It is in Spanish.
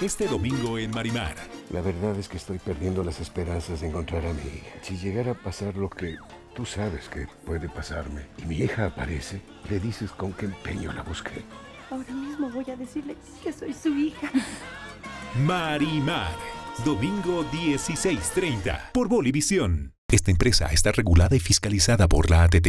este domingo en Marimar. La verdad es que estoy perdiendo las esperanzas de encontrar a mi hija. Si llegara a pasar lo que tú sabes que puede pasarme y mi hija aparece, le dices con qué empeño la busqué. Ahora mismo voy a decirle que soy su hija. Marimar, domingo 16.30 por Bolivisión. Esta empresa está regulada y fiscalizada por la ATT.